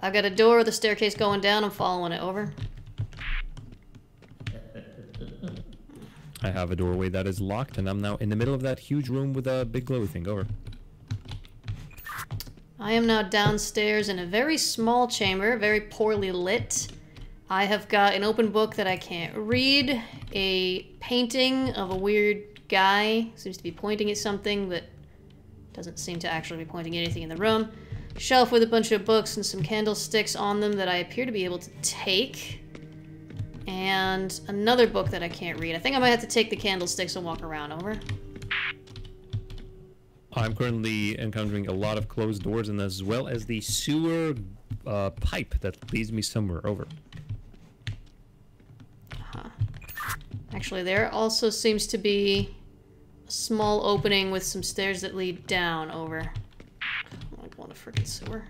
I've got a door with a staircase going down. I'm following it. Over. I have a doorway that is locked, and I'm now in the middle of that huge room with a big glowy thing. Over. I am now downstairs in a very small chamber, very poorly lit. I have got an open book that I can't read, a painting of a weird guy, seems to be pointing at something, but doesn't seem to actually be pointing at anything in the room. Shelf with a bunch of books and some candlesticks on them that I appear to be able to take. And another book that I can't read. I think I might have to take the candlesticks and walk around over. I'm currently encountering a lot of closed doors and as well as the sewer uh, pipe that leads me somewhere over. Huh. Actually, there also seems to be a small opening with some stairs that lead down over. I don't want a freaking sewer.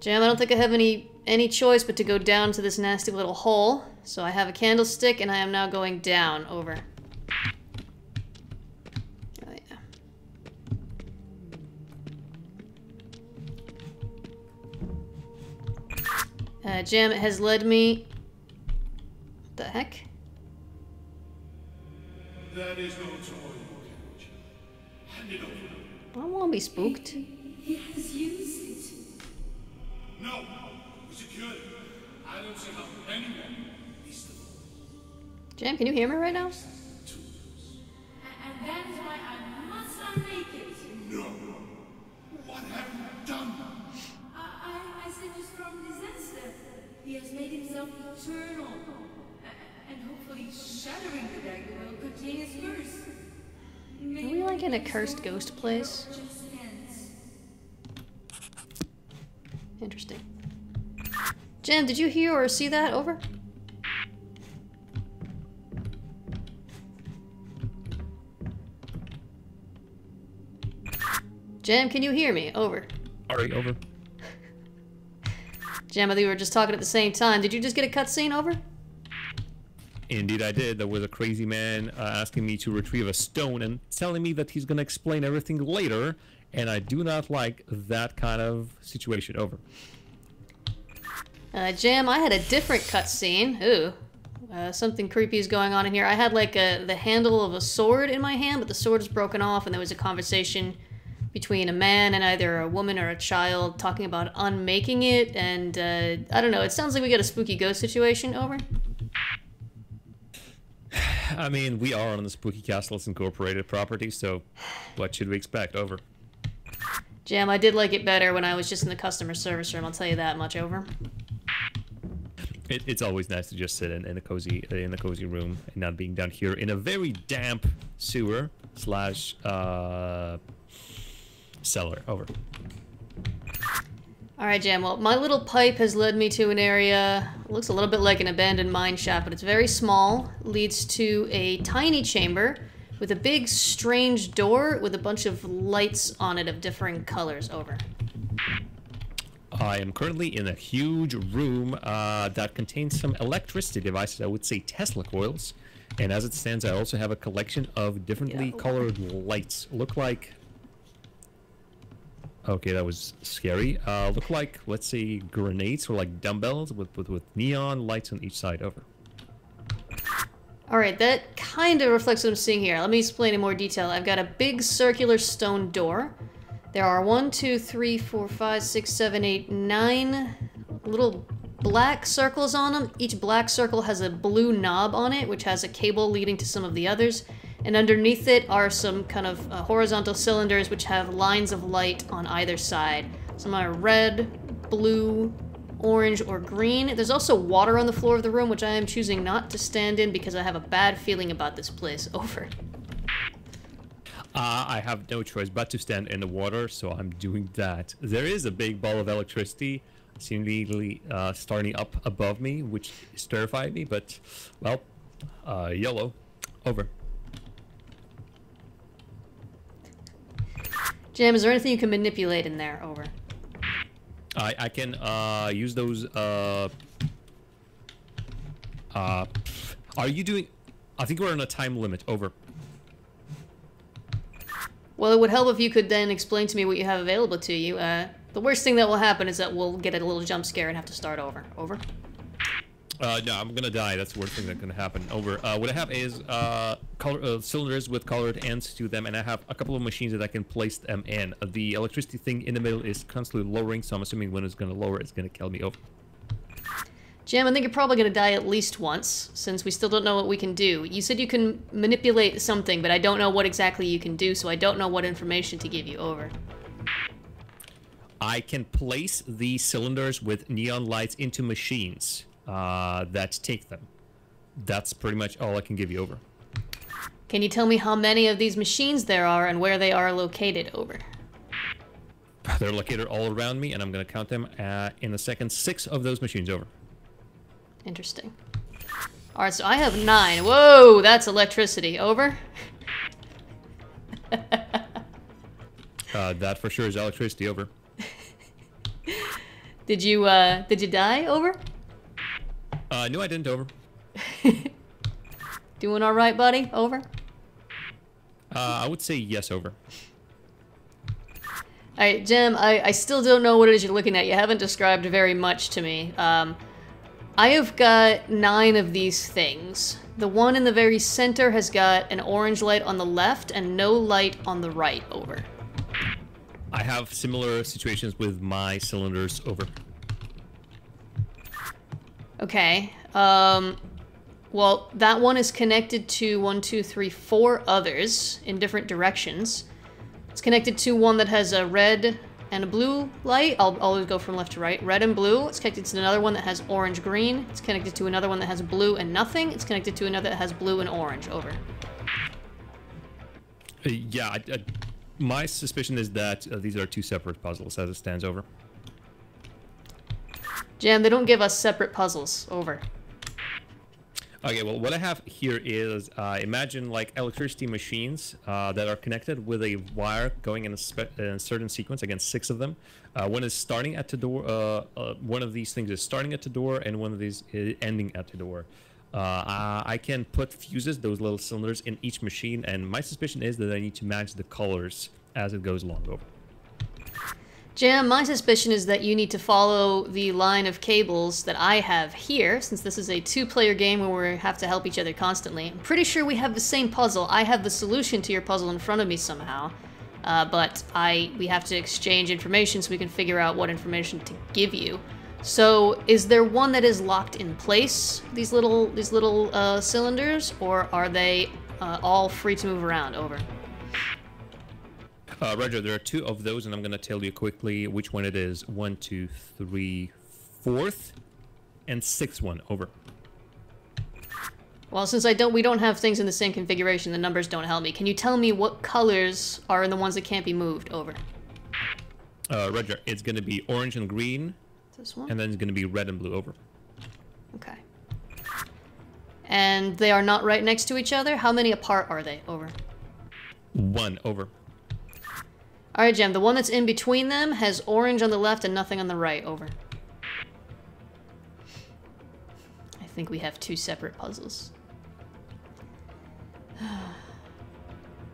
Jam, I don't think I have any any choice but to go down to this nasty little hole. So I have a candlestick and I am now going down over. Oh, yeah. Uh, Jam it has led me. What the heck? That is no toy, Hand it over. I don't be spooked. He has used it. No, we secured it. I don't see how anyone needs to Jam, can you hear me right now? And that is why I must unmake it. No. What have you done? I, I, I said just from disaster. He has made himself eternal. Uh, and hopefully shattering the dagger will contain his curse. Are we like in a cursed ghost place? Interesting. Jam, did you hear or see that? Over. Jam, can you hear me? Over. Sorry, over. Jam, I think we were just talking at the same time. Did you just get a cutscene? Over. Indeed, I did. There was a crazy man uh, asking me to retrieve a stone and telling me that he's going to explain everything later, and I do not like that kind of situation. Over. Uh, Jam, I had a different cutscene. Ooh. Uh, something creepy is going on in here. I had like a, the handle of a sword in my hand, but the sword is broken off, and there was a conversation between a man and either a woman or a child talking about unmaking it. And uh, I don't know, it sounds like we got a spooky ghost situation. Over. I mean, we are on the Spooky Castles Incorporated property, so what should we expect? Over. Jam, I did like it better when I was just in the customer service room. I'll tell you that much. Over. It, it's always nice to just sit in, in a cozy in a cozy room and not being down here in a very damp sewer slash uh, cellar. Over. All right, Jam. Well, my little pipe has led me to an area. Looks a little bit like an abandoned mine shaft, but it's very small. Leads to a tiny chamber with a big, strange door with a bunch of lights on it of differing colors. Over. I am currently in a huge room uh, that contains some electricity devices. I would say Tesla coils. And as it stands, I also have a collection of differently Yeah. colored lights. Look like. Okay, that was scary. Uh, look like, let's say, grenades or like dumbbells with, with, with neon lights on each side. Over. All right, that kind of reflects what I'm seeing here. Let me explain in more detail. I've got a big circular stone door. There are one, two, three, four, five, six, seven, eight, nine little black circles on them. Each black circle has a blue knob on it, which has a cable leading to some of the others. And underneath it are some kind of uh, horizontal cylinders which have lines of light on either side. Some are red, blue, orange, or green. There's also water on the floor of the room, which I am choosing not to stand in because I have a bad feeling about this place. Over. Uh, I have no choice but to stand in the water, so I'm doing that. There is a big ball of electricity seemingly uh, starting up above me, which is terrifying me, but, well, uh, yellow. Over. Jam, is there anything you can manipulate in there? Over. I, I can uh, use those. Uh, uh, are you doing. I think we're on a time limit. Over. Well, it would help if you could then explain to me what you have available to you. Uh, the worst thing that will happen is that we'll get a little jump scare and have to start over. Over. Uh, no, I'm gonna die. That's the worst thing that gonna happen. Over. Uh, what I have is uh, color, uh, cylinders with colored ends to them, and I have a couple of machines that I can place them in. Uh, the electricity thing in the middle is constantly lowering, so I'm assuming when it's gonna lower, it's gonna kill me. Over. Jam, I think you're probably going to die at least once, since we still don't know what we can do. You said you can manipulate something, but I don't know what exactly you can do, so I don't know what information to give you. Over. I can place the cylinders with neon lights into machines uh, that take them. That's pretty much all I can give you. Over. Can you tell me how many of these machines there are and where they are located? Over. They're located all around me, and I'm gonna count them uh, in a second. Six of those machines. Over. Interesting. Alright, so I have nine. Whoa, that's electricity. Over? Uh, that for sure is electricity. Over. Did you, uh, did you die? Over? Uh, no, I didn't. Over. Doing alright, buddy? Over? Uh, I would say yes. Over. Alright, Jam, I, I still don't know what it is you're looking at. You haven't described very much to me. Um, I have got nine of these things. The one in the very center has got an orange light on the left and no light on the right. Over. I have similar situations with my cylinders. Over. Okay. Um, well, that one is connected to one, two, three, four others in different directions. It's connected to one that has a red and a blue light. I'll always go from left to right. Red and blue. It's connected to another one that has orange green. It's connected to another one that has blue and nothing. It's connected to another that has blue and orange. Over. Uh, yeah, I, I, my suspicion is that uh, these are two separate puzzles as it stands. Over. Jam, they don't give us separate puzzles. Over. Okay, well, what I have here is uh, imagine like electricity machines uh, that are connected with a wire going in a, in a certain sequence. Again, six of them. Uh, one is starting at the door. Uh, uh, one of these things is starting at the door, and one of these is ending at the door. Uh, I can put fuses, those little cylinders, in each machine, and my suspicion is that I need to match the colors as it goes along. Over. Jam, my suspicion is that you need to follow the line of cables that I have here, since this is a two-player game where we have to help each other constantly. I'm pretty sure we have the same puzzle. I have the solution to your puzzle in front of me somehow, uh, but I we have to exchange information so we can figure out what information to give you. So, is there one that is locked in place? These little these little uh, cylinders, or are they uh, all free to move around? Over. Uh, Roger, there are two of those, and I'm going to tell you quickly which one it is. One, two, three, fourth, and sixth one. Over. Well, since I don't, we don't have things in the same configuration, the numbers don't help me. Can you tell me what colors are in the ones that can't be moved? Over. Uh, Roger, it's going to be orange and green, This one. and then it's going to be red and blue. Over. Okay. And they are not right next to each other. How many apart are they? Over. One. Over. All right, Jam. The one that's in between them has orange on the left and nothing on the right. Over. I think we have two separate puzzles.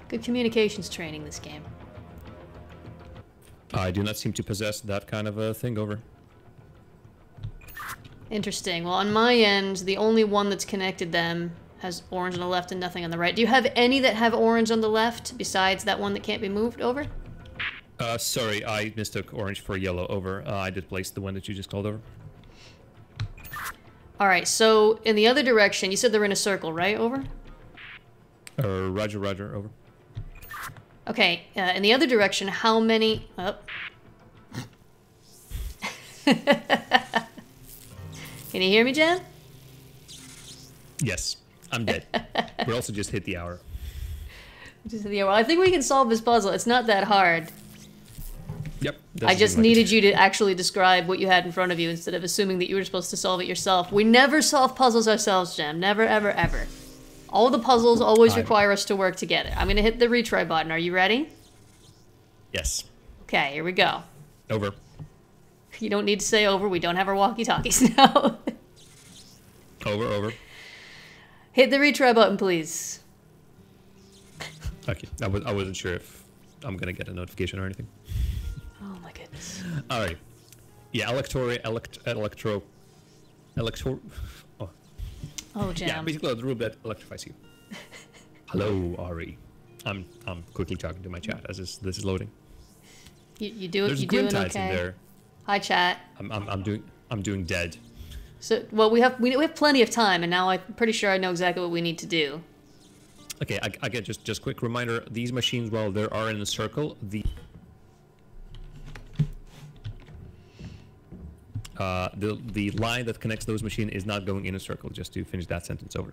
Good communications training this game. I do not seem to possess that kind of a thing. Over. Interesting. Well, on my end, the only one that's connected them has orange on the left and nothing on the right. Do you have any that have orange on the left besides that one that can't be moved? Over. Uh, sorry, I mistook orange for yellow. Over. Uh, I did place the one that you just called over. All right. So in the other direction, you said they're in a circle, right? Over. Uh, Roger. Roger. Over. Okay. Uh, in the other direction, how many? Oh. Can you hear me, Jen? Yes, I'm dead. we also just hit the hour. Just yeah, well, I think we can solve this puzzle. It's not that hard. I just needed you to actually describe what you had in front of you instead of assuming that you were supposed to solve it yourself. We never solve puzzles ourselves, Jam. Never, ever, ever. All the puzzles always I- require us to work together. I'm gonna hit the retry button. Are you ready? Yes. Okay, here we go. Over. You don't need to say over. We don't have our walkie-talkies now. Over. Over. hit the retry button, please. Okay. I was. I wasn't sure if I'm gonna get a notification or anything. All right. Yeah, electro, elect, electro, electro. Oh, Oh, Jam. yeah, basically the room that electrifies you. Hello, Ari. I'm I'm quickly talking to my chat as this this is loading. you, you do it. There's You doing okay? in there. Hi, chat. I'm, I'm I'm doing I'm doing dead. So, well, we have we, we have plenty of time, and now I'm pretty sure I know exactly what we need to do. Okay, I, I get just just quick reminder. These machines, while they are in a circle, the uh, the the line that connects those machines is not going in a circle. Just to finish that sentence over.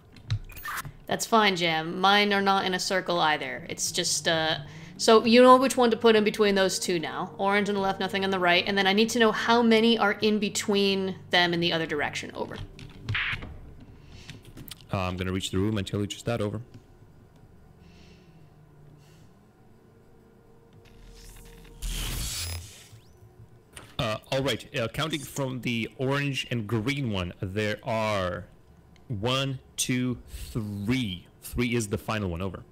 That's fine, Jam. Mine are not in a circle either. It's just uh. So you know which one to put in between those two now. Orange on the left, nothing on the right, and then I need to know how many are in between them in the other direction. Over. Uh, I'm gonna reach the room and tell you just that over. All right, uh, counting from the orange and green one, there are one, two, three. Three is the final one over.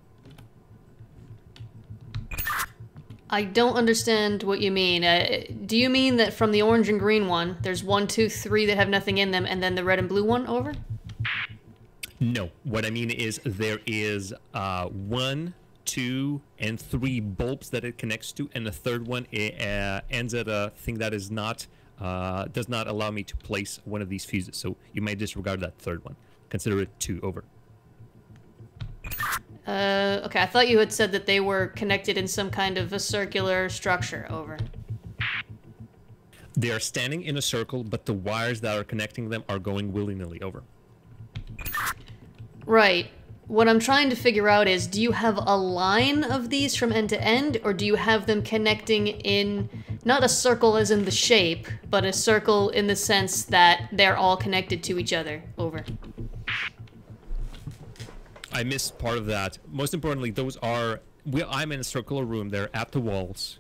I don't understand what you mean. Uh, do you mean that from the orange and green one, there's one, two, three that have nothing in them, and then the red and blue one over? No, what I mean is there is uh, one, two, and three bulbs that it connects to, and the third one it, uh, ends at a thing that is not uh, does not allow me to place one of these fuses. So you may disregard that third one. Consider it two over. Uh, okay, I thought you had said that they were connected in some kind of a circular structure. Over. They are standing in a circle, but the wires that are connecting them are going willy nilly over. Right. What I'm trying to figure out is do you have a line of these from end to end, or do you have them connecting in not a circle as in the shape, but a circle in the sense that they're all connected to each other? Over. I missed part of that. Most importantly, those are. We, I'm in a circular room. They're at the walls.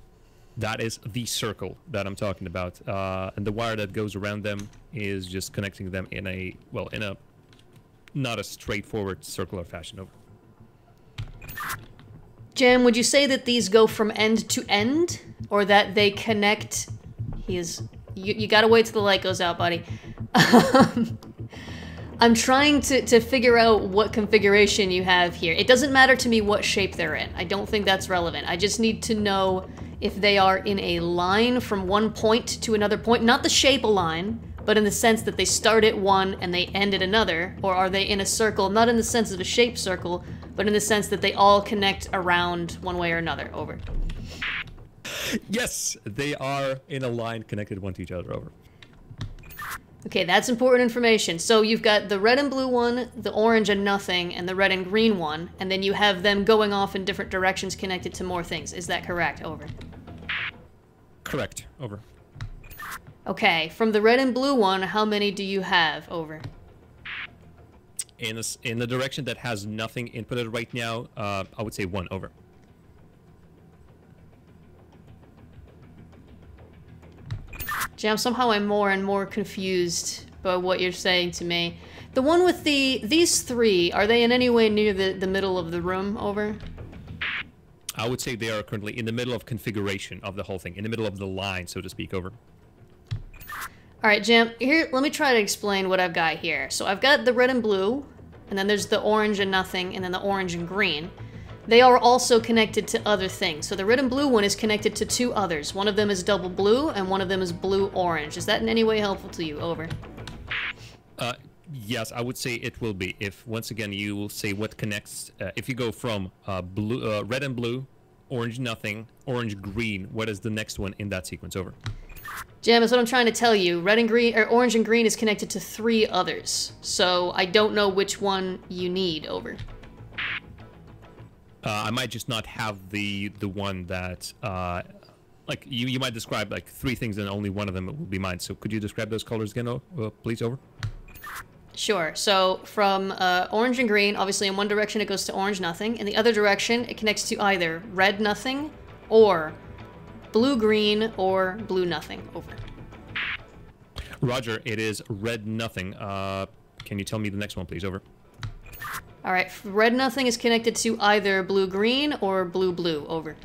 That is the circle that I'm talking about, uh, and the wire that goes around them is just connecting them in a well, in a not a straightforward circular fashion. Over. Jam, would you say that these go from end to end, or that they connect? He is. You, you gotta wait till the light goes out, buddy. Um, I'm trying to, to figure out what configuration you have here. It doesn't matter to me what shape they're in. I don't think that's relevant. I just need to know if they are in a line from one point to another point. Not the shape of line, but in the sense that they start at one and they end at another. Or are they in a circle, not in the sense of a shaped circle, but in the sense that they all connect around one way or another. Over. Yes, they are in a line connected one to each other. Over. Okay, that's important information. So you've got the red and blue one, the orange and nothing, and the red and green one, and then you have them going off in different directions connected to more things. Is that correct? Over. Correct. Over. Okay, from the red and blue one, how many do you have? Over. In a s in the direction that has nothing inputted right now, uh, I would say one. Over. Jam, somehow I'm more and more confused by what you're saying to me. The one with the these three, are they in any way near the, the middle of the room? Over. I would say they are currently in the middle of configuration of the whole thing, in the middle of the line, so to speak. Over. All right, Jam, here, let me try to explain what I've got here. So I've got the red and blue, and then there's the orange and nothing, and then the orange and green. They are also connected to other things. So the red and blue one is connected to two others. One of them is double blue, and one of them is blue-orange. Is that in any way helpful to you? Over. Uh, yes, I would say it will be. If once again you will say what connects. Uh, if you go from uh, blue, uh, red and blue, orange nothing, orange green. What is the next one in that sequence? Over. Jam, is what I'm trying to tell you. Red and green, or orange and green is connected to three others. So I don't know which one you need. Over. Uh, I might just not have the the one that. Uh, like you, you might describe like three things and only one of them will be mine. So could you describe those colors again, uh, please? Over. Sure. So from uh, orange and green, obviously in one direction it goes to orange nothing. In the other direction, it connects to either red nothing or blue green or blue nothing. Over. Roger, it is red nothing. Uh, can you tell me the next one, please? Over. All right. Red nothing is connected to either blue green or blue blue. Over.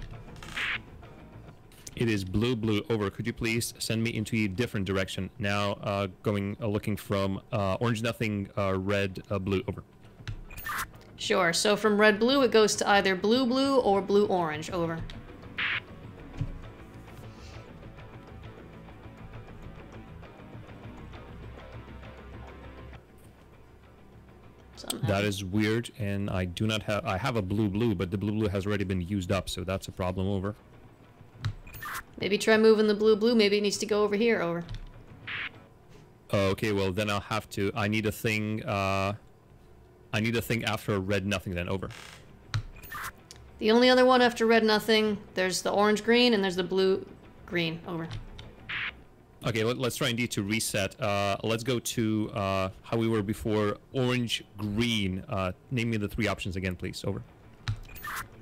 It is blue, blue. Over. Could you please send me into a different direction? Now, uh, going, uh, looking from uh, orange, nothing, uh, red, uh, blue. Over. Sure, so from red blue it goes to either blue blue or blue orange. Over. Somehow. That is weird, and I do not have. I have a blue, blue, but the blue, blue has already been used up, so that's a problem. Over. Maybe try moving the blue blue. Maybe it needs to go over here. Over. Okay, well then I'll have to. I need a thing. Uh, I need a thing after red, nothing. Then over. The only other one after red nothing, there's the orange green and there's the blue green. Over. Okay, let, us try indeed to reset. Uh, let's go to uh, how we were before. Orange, green. Uh, name me the three options again, please. Over.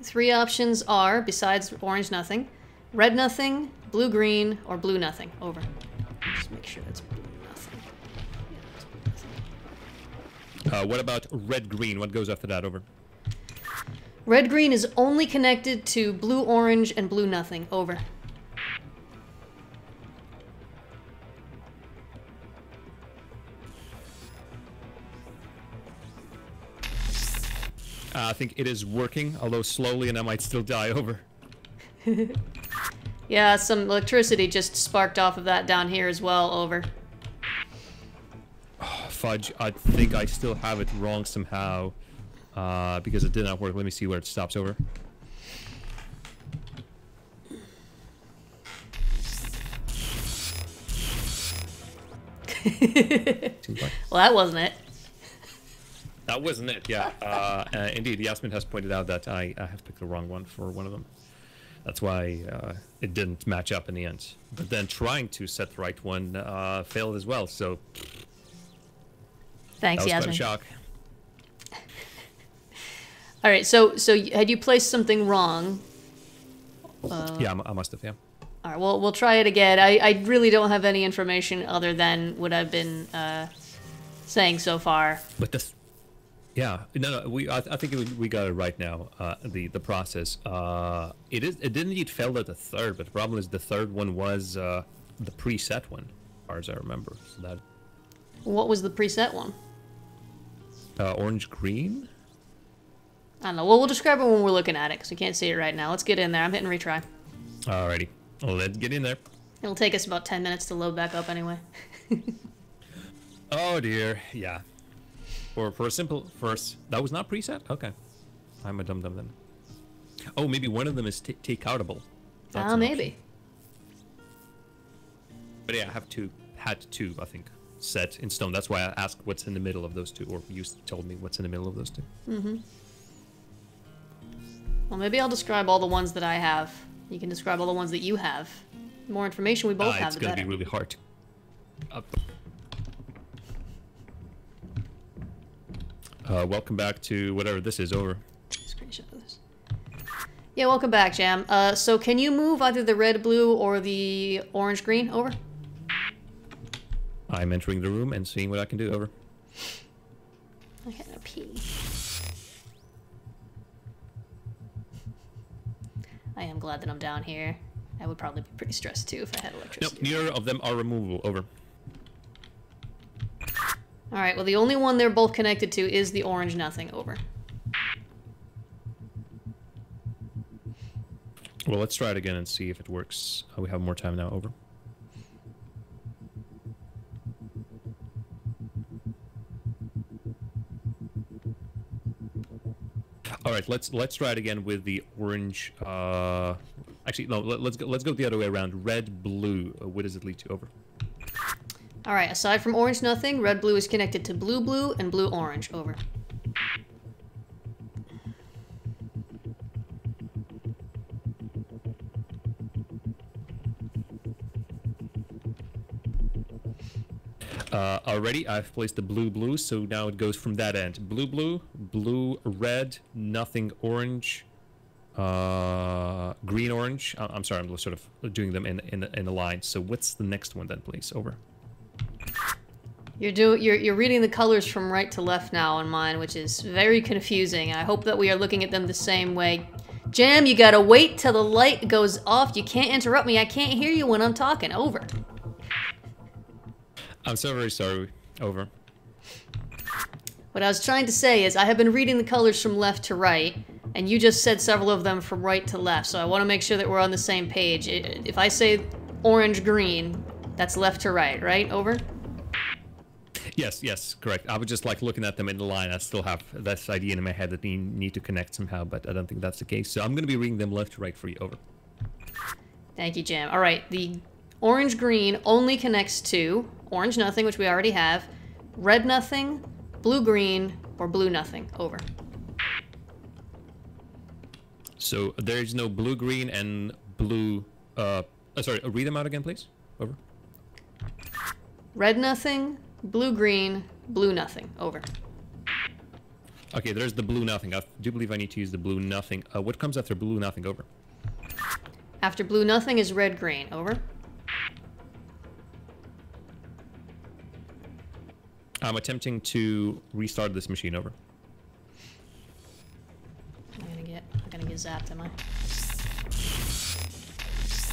Three options are, besides orange nothing, red nothing, blue green, or blue nothing. Over. Just make sure that's blue nothing. Yeah, that's blue nothing. Uh, what about red, green? What goes after that? Over. Red green is only connected to blue orange and blue nothing. Over. Uh, I think it is working, although slowly, and I might still die. Over. Yeah, some electricity just sparked off of that down here as well. Over. Fudge. I think I still have it wrong somehow. Uh, because it did not work. Let me see where it stops over. Well, that wasn't it. That wasn't it, yeah. Uh, uh, indeed, Yasmin has pointed out that I, I have picked the wrong one for one of them. That's why uh, it didn't match up in the end. But then trying to set the right one uh, failed as well, so Thanks, that was quite a Yasmin. shock. All right, so so had you placed something wrong? yeah, I, I must have, yeah. All right, well we'll try it again. I I really don't have any information other than what I've been uh, saying so far. But this, yeah, no, no, we, I, I think we, we got it right now. Uh, the the process. Uh, it is. It didn't indeed fail at the third, but the problem is the third one was uh, the preset one, as far as I remember. So that What was the preset one? uh, orange green. I don't know. Well, we'll describe it when we're looking at it because we can't see it right now. Let's get in there. I'm hitting retry. Alrighty, well, let's get in there. It'll take us about 10 minutes to load back up anyway. Oh dear, yeah. For for a simple first, that was not preset. Okay, I'm a dum dum then. Oh, maybe one of them is t- takeoutable. That's Ah, maybe. But yeah, I have two, had two, I think, set in stone. That's why I asked what's in the middle of those two, or you told me what's in the middle of those two. Mm-hmm. Well, maybe I'll describe all the ones that I have. You can describe all the ones that you have. The more information we both Ah, have, it's gonna better. be really hard. To... Uh, uh, welcome back to whatever this is. Over. Screenshot this. Yeah, welcome back, Jam. Uh, so can you move either the red, blue, or the orange, green? Over. I'm entering the room and seeing what I can do. Over. Okay, now pee. I am glad that I'm down here. I would probably be pretty stressed too if I had Nope, electricity. neither of them are removable. Over. All right. Well, the only one they're both connected to is the orange nothing. Over. Well, let's try it again and see if it works. Uh, we have more time now. Over. All right, let's let's try it again with the orange. Uh, actually, no. Let, let's go. Let's go the other way around. Red, blue. Uh, what does it lead to? Over. All right. Aside from orange nothing, red blue is connected to blue blue and blue orange. Over. Uh, already, I've placed the blue, blue. So now it goes from that end. Blue, blue, blue, red, nothing, orange, uh, green, orange. I- I'm sorry, I'm sort of doing them in in in a line. So what's the next one then, please? Over. You're doing you're you're reading the colors from right to left now on mine, which is very confusing. I hope that we are looking at them the same way. Jam, you gotta wait till the light goes off. You can't interrupt me. I can't hear you when I'm talking. Over. I'm so very sorry. Over. What I was trying to say is I have been reading the colors from left to right, and you just said several of them from right to left, so I want to make sure that we're on the same page. If I say orange, green, that's left to right, right? Over? Yes, yes, correct. I was just like looking at them in the line. I still have this idea in my head that they need to connect somehow, but I don't think that's the case. So I'm going to be reading them left to right for you. Over. Thank you, Jam. All right, the orange green only connects to orange nothing, which we already have, red nothing, blue green, or blue nothing. Over. So there is no blue, green, and blue. Uh, uh, sorry, read them out again, please. Over. Red nothing, blue green, blue nothing. Over. Okay, there's the blue nothing. I do believe I need to use the blue nothing. Uh, what comes after blue nothing? Over. After blue nothing is red green. Over. I'm attempting to restart this machine. Over. I'm gonna get I'm gonna get zapped, am I?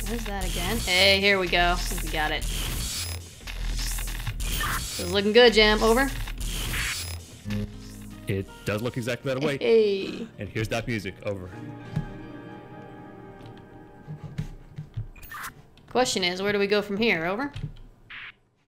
What is that again? Hey, here we go. We got it. This is looking good, Jam. Over. It does look exactly that way. Hey. And here's that music. Over. Question is, where do we go from here? Over.